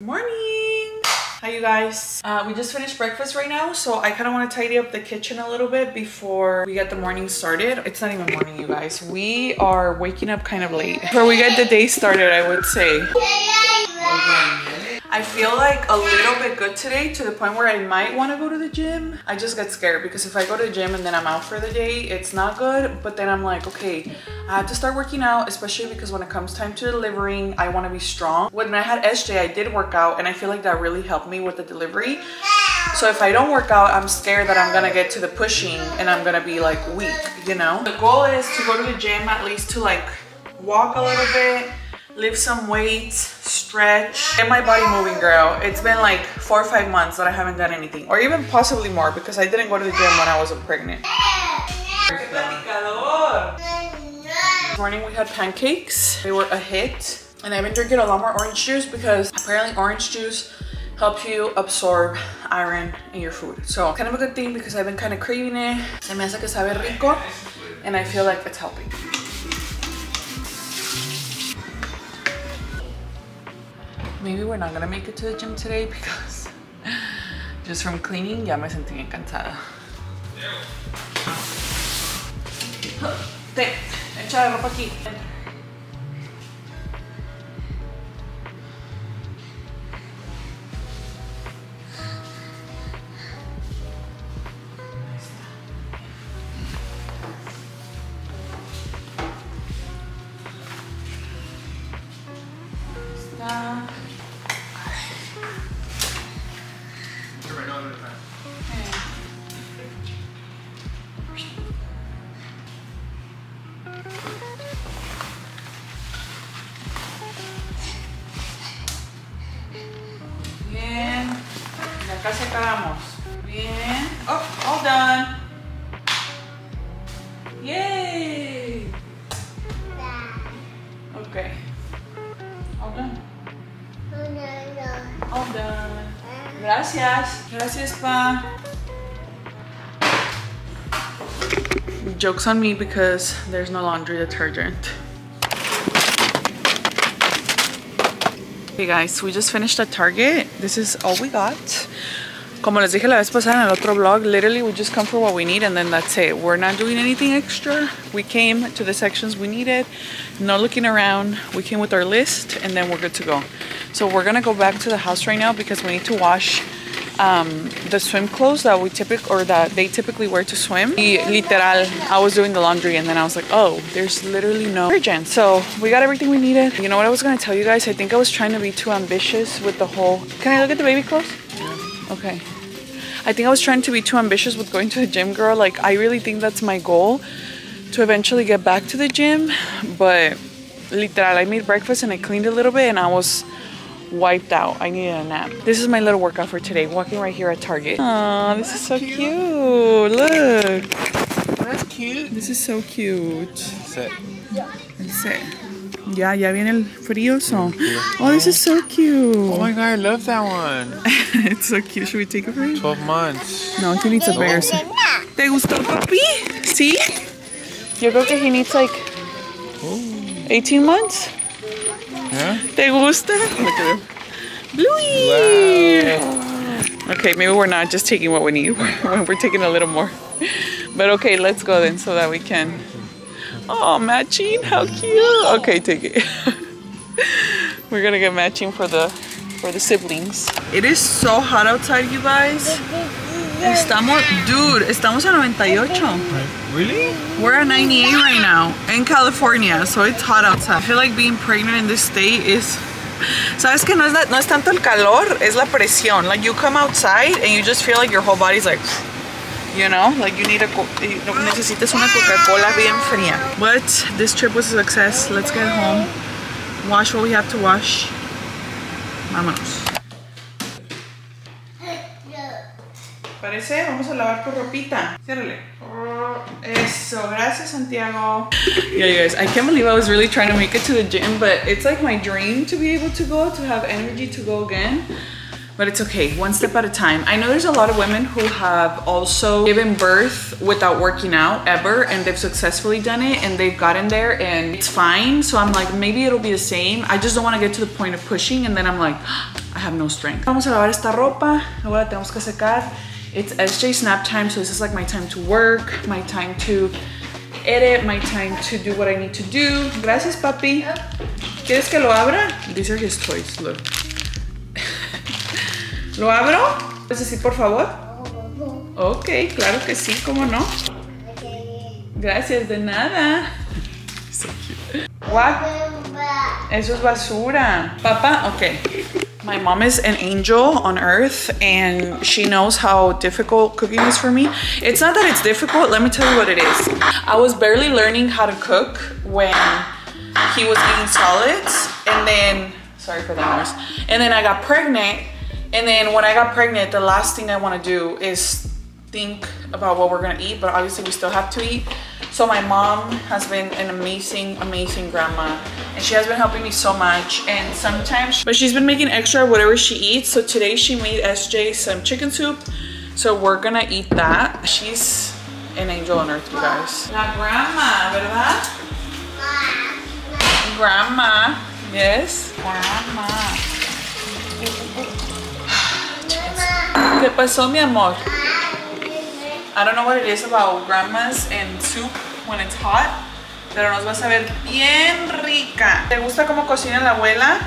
Morning! Hi you guys. Uh, we just finished breakfast right now, so I kind of want to tidy up the kitchen a little bit before we get the morning started. It's not even morning, you guys. We are waking up kind of late. Before we get the day started, I would say. I feel like a little bit good today to the point where I might want to go to the gym. I just get scared because if I go to the gym and then I'm out for the day, it's not good. But then I'm like, okay, I have to start working out, especially because when it comes time to delivering, I want to be strong. When I had SJ, I did work out and I feel like that really helped me with the delivery. So if I don't work out, I'm scared that I'm gonna get to the pushing and I'm gonna be like weak, you know? The goal is to go to the gym at least to like walk a little bit, lift some weights, stretch, get my body moving, girl. It's been like four or five months that I haven't done anything, or even possibly more because I didn't go to the gym when I wasn't pregnant. This morning we had pancakes. They were a hit. And I've been drinking a lot more orange juice because apparently orange juice helps you absorb iron in your food. So kind of a good thing because I've been kind of craving it. Se me hace que sabe rico and I feel like it's helping. Maybe we're not gonna make it to the gym today because just from cleaning ya me sentí bien cansada. Ten, echa la ropa aquí. Acá acabamos. Bien. Oh, all done. Yay. Okay. All done. All done. Gracias. Gracias, pa. Joke's on me because there's no laundry detergent. Hey guys, we just finished at Target. This is all we got. Como les dije la vez pasada en el otro vlog, literally we just come for what we need and then that's it. We're not doing anything extra. We came to the sections we needed, no looking around. We came with our list and then we're good to go. So we're gonna go back to the house right now because we need to wash um, the swim clothes that we typically or that they typically wear to swim. Literal, I was doing the laundry and then I was like, oh, there's literally no detergent. So we got everything we needed. You know what I was gonna tell you guys? I think I was trying to be too ambitious with the whole. Can I look at the baby clothes? Okay. I think I was trying to be too ambitious with going to the gym, girl. Like, I really think that's my goal to eventually get back to the gym. But literal, I made breakfast and I cleaned a little bit and I was wiped out. I needed a nap. This is my little workout for today, walking right here at Target. Aw, this is so cute. Look. That's cute. This is so cute. Sit. Yeah. Sit. Ya, ya viene el frío, so. Oh, this is so cute. Oh my god, I love that one. it's so cute. Should we take it for you? 12 months. No, he needs a bear. ¿Te gustó, papi? ¿Sí? Yo creo que he needs like 18 months. Yeah? ¿Te gusta? Look at him. Bluey! Okay, maybe we're not just taking what we need. We're, we're taking a little more. But okay, let's go then so that we can. Oh, matching? How cute! Okay, take it. we're gonna get matching for the for the siblings. It is so hot outside, you guys. Estamos, dude, estamos a 98. Really? We're at 98 right now in California, so it's hot outside. I feel like being pregnant in this state is. Sabes que no es, la, no es tanto el calor, es la presión. Like you come outside and you just feel like your whole body's like, you know, like you need a, you- necesitas una Coca-Cola bien fría. But this trip was a success. Let's get home, wash what we have to wash. Vámonos. Parece, vamos a lavar tu ropita. Eso, gracias Santiago. Yeah, you guys, I can't believe I was really trying to make it to the gym, but it's like my dream to be able to go, to have energy to go again. But it's okay, one step at a time. I know there's a lot of women who have also given birth without working out ever, and they've successfully done it, and they've gotten there, and it's fine. So I'm like, maybe it'll be the same. I just don't want to get to the point of pushing, and then I'm like, I have no strength. Vamos a lavar esta ropa. La tenemos que secar. It's SJ snap time, so this is like my time to work, my time to edit, my time to do what I need to do. Gracias, papi. ¿Quieres que lo abra? These are his toys, look. ¿Lo abro? ¿Puedes decir por favor? Ok, claro que sí, ¿cómo no? Gracias, de nada. So cute. What? Eso es basura. Papa, okay. My mom is an angel on earth and she knows how difficult cooking is for me. It's not that it's difficult, let me tell you what it is. I was barely learning how to cook when he was eating solids and then, sorry for the noise, and then I got pregnant and then when I got pregnant, the last thing I want to do is think about what we're gonna eat, but obviously we still have to eat. So my mom has been an amazing, amazing grandma and she has been helping me so much and sometimes, but she's been making extra whatever she eats. So today she made SJ some chicken soup. So we're gonna eat that. She's an angel on earth, you guys. La grandma, ¿verdad? Grandma. Grandma, yes, grandma. ¿Qué pasó, mi amor? I don't know what it is about grandmas and soup when it's hot, pero nos va a saber bien rica. ¿Te gusta cómo cocina la abuela?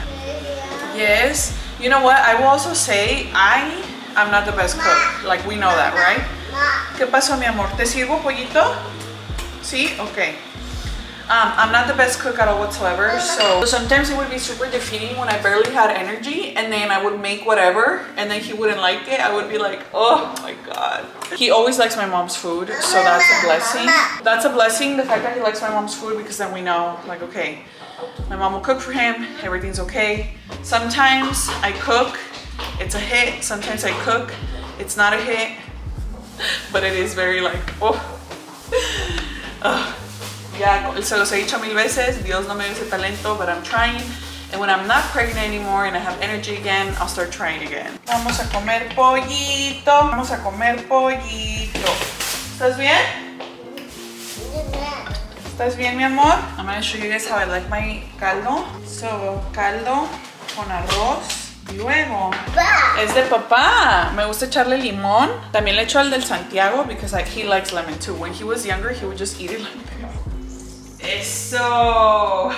Yes. You know what? I will also say I am not the best cook. Like we know that, right? ¿Qué pasó, mi amor? ¿Te sirvo pollito? Sí? Okay. Um, I'm not the best cook at all whatsoever, so sometimes it would be super defeating when I barely had energy and then I would make whatever and then he wouldn't like it. I would be like, oh my god. He always likes my mom's food, so that's a blessing. That's a blessing, the fact that he likes my mom's food because then we know, like, okay, my mom will cook for him, everything's okay. Sometimes I cook, it's a hit. Sometimes I cook, it's not a hit, but it is very like, oh. ya se los he dicho mil veces, Dios no me dio ese talento, but I'm trying. And when I'm not pregnant anymore and I have energy again, I'll start trying again. Vamos a comer pollito. Vamos a comer pollito. ¿Estás bien? ¿Estás bien, mi amor? I'm gonna show you guys how I like my caldo. So, caldo con arroz. Luego, es de papá. Me gusta echarle limón. También le echo al del Santiago because like, he likes lemon too. When he was younger, he would just eat it like Eso.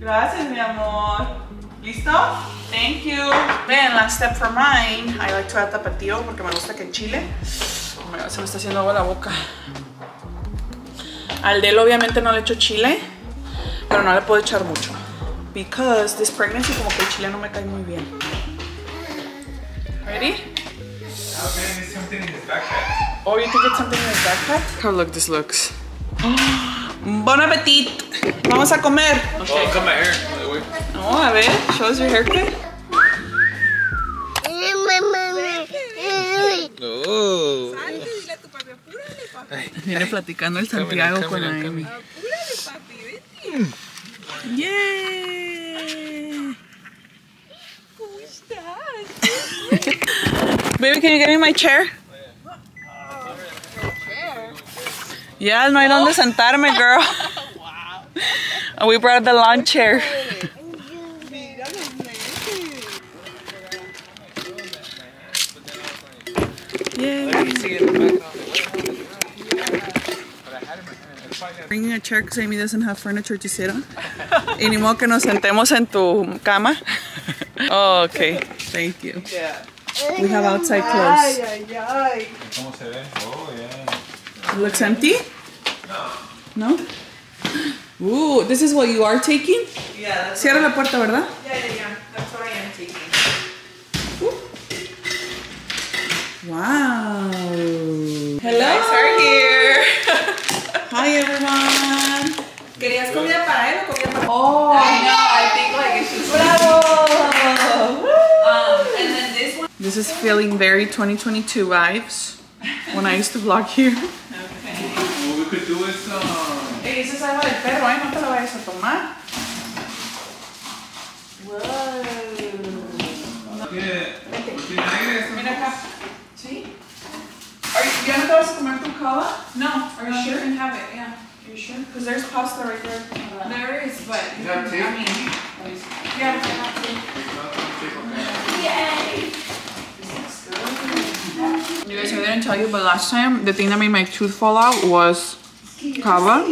Gracias, mi amor. ¿Listo? Thank you. Then, last step for mine. I like to add tapatío porque me gusta que en chile. Se me está haciendo agua la boca. Al del obviamente no le echo chile, pero no le puedo echar mucho. Because this pregnancy como que el chile no me cae muy bien. Ready? Oh, okay, something in his backpack. Oh, you think it's something in his backpack? How look this looks. bon appetit! Vamos a comer. Oh, cut my hair. by the way. Oh, a ver, show us your haircut. Oh. Viene platicando el Santiago con Camina, Amy. Yay! Baby, can you get me my chair? Yeah, no hay oh. donde sentarme, girl. And we brought the lawn chair. Yay. Bringing a chair because Amy doesn't have furniture to sit on. Y ni modo que nos sentemos en tu cama. Oh, okay. Thank you. Yeah. We have outside clothes. ¿Cómo se ve? Oh, yeah. Looks empty? No. Ooh, this is what you are taking? Yeah, Cierra la puerta, ¿verdad? yeah, yeah, yeah. That's what I am taking. Wow. Hello. Guys are here. Hi, everyone. ¿Querías comida para él o comida para Oh. This is feeling very 2022 vibes when I used to vlog here. Okay. What we could do is, um, Ey, esa es agua del perro, ¿eh? No te la vayas a tomar. yeah. Vinagre, Mira acá. ¿Sí? Are you, ¿Ya no te vas a comer tu Cava? No, Are you no, sure? can have it, yeah. You sure? Because there's pasta right there. There is, but You have tea? I mean You guys, I didn't tell you, but last time the thing that made my tooth fall out was Cava.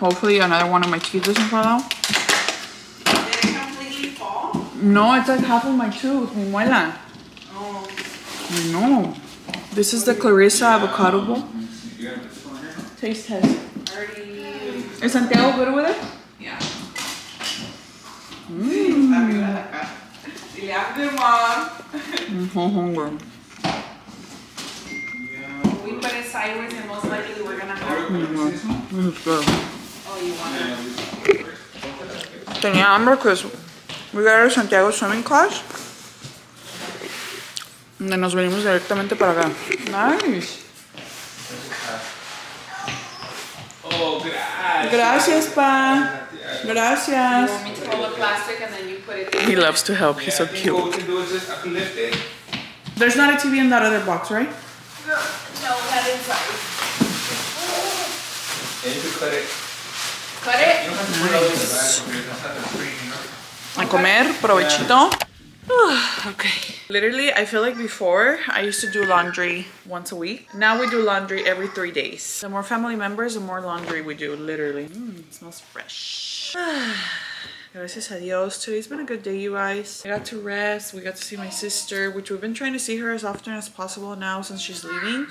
Hopefully another one of my teeth doesn't fall out. Did it completely fall? No, it's like half of my tooth, mi muela. Oh. Know. This is the Harissa avocado bowl. You got this one here? Taste test. Is Santiago good with it? Yeah. Mmm. Arriba de la cara. Dile, I'm good, mom. I'm so hungry. Yeah. We put it and most likely we're gonna have. This is good. Oh, you want it? Yeah, we- first. Tenía hambre because we got out of Santiago swimming class. Y nos venimos directamente para acá. Nice. Oh, gracias. Gracias, pa. Gracias. want me to roll the plastic and then you put it He loves to help. He's so I think What we cute. can do is just uplift it. There's not a TV in that other box, right? No, that A comer, provechito. okay. Literally, I feel like before I used to do laundry once a week. Now we do laundry every three days. The more family members, the more laundry we do, literally. Mm, smells fresh. Gracias a Dios. Today's been a good day, you guys. I got to rest. We got to see my sister, which we've been trying to see her as often as possible now since she's leaving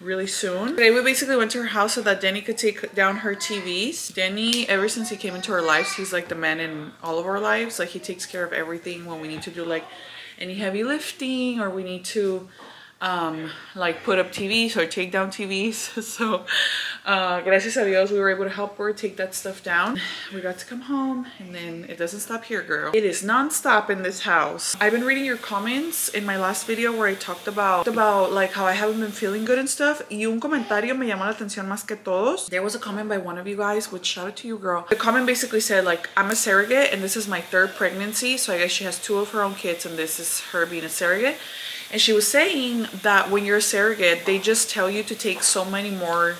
really soon. Today we basically went to her house so that Deni could take down her TVs. Deni, ever since he came into our lives, he's like the man in all of our lives. Like he takes care of everything when we need to do like any heavy lifting or we need to um, like put up TVs or take down TVs. So uh, gracias a Dios we were able to help her take that stuff down. We got to come home and then it doesn't stop here girl. It is non-stop in this house. I've been reading your comments in my last video where I talked about about like how I haven't been feeling good and stuff. Y un comentario me llamó la atención más que todos. There was a comment by one of you guys, which shout out to you girl. The comment basically said like I'm a surrogate and this is my third pregnancy. So I guess she has two of her own kids and this is her being a surrogate. And she was saying that when you're a surrogate, they just tell you to take so many more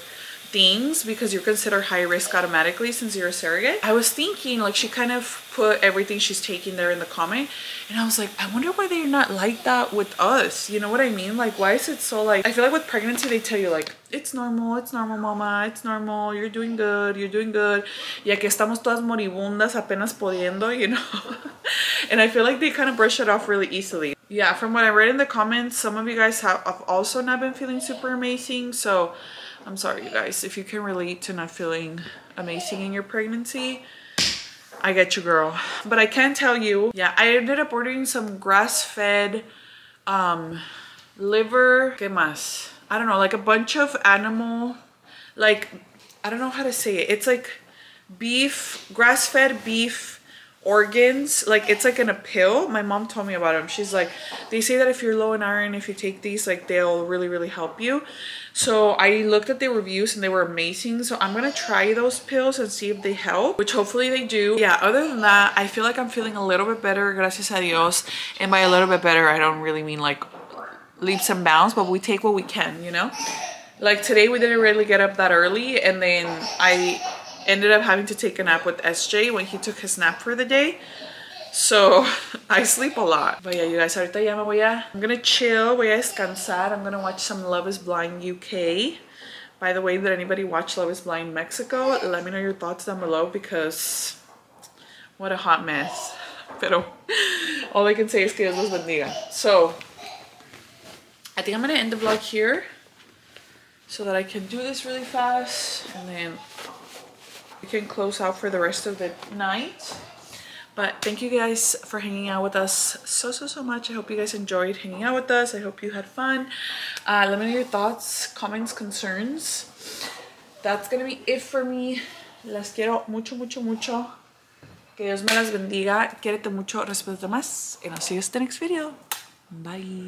things because you're considered high risk automatically since you're a surrogate. I was thinking like she kind of put everything she's taking there in the comment and I was like, I wonder why they're not like that with us. You know what I mean? Like why is it so like I feel like with pregnancy they tell you like it's normal, it's normal mama, it's normal, you're doing good, you're doing good. Y aquí estamos todas moribundas apenas pudiendo, you know? and I feel like they kind of brush it off really easily. Yeah, from what I read in the comments, some of you guys have also not been feeling super amazing. So I'm sorry, you guys, if you can relate to not feeling amazing in your pregnancy. I get you, girl. But I can tell you, yeah, I ended up ordering some grass-fed um, liver. ¿Qué más? I don't know, like a bunch of animal, like, I don't know how to say it. It's like beef, grass-fed beef organs. Like it's like in a pill. My mom told me about them she's like they say that if you're low in iron if you take these like they'll really really help you. So i looked at the reviews and they were amazing. So i'm gonna try those pills and see if they help which hopefully they do. Yeah other than that i feel like i'm feeling a little bit better gracias a dios. And by a little bit better i don't really mean like leaps and bounds but we take what we can you know? Like today we didn't really get up that early and then i ended up having to take a nap with SJ when he took his nap for the day. So I sleep a lot. But yeah, you guys, ahorita ya me voy a, I'm gonna chill, voy a descansar. I'm gonna watch some Love is Blind UK. By the way, did anybody watch Love is Blind Mexico? Let me know your thoughts down below because what a hot mess. Pero all I can say is que Dios los bendiga. So I think I'm gonna end the vlog here so that I can do this really fast and then can close out for the rest of the night. But thank you guys for hanging out with us so, so, so much. I hope you guys enjoyed hanging out with us. I hope you had fun. Uh, let me know your thoughts, comments, concerns. That's gonna be it for me. Las quiero mucho, mucho, mucho. Que Dios me las bendiga. Quiérete mucho, respeta más. And I'll see you in the next video. Bye.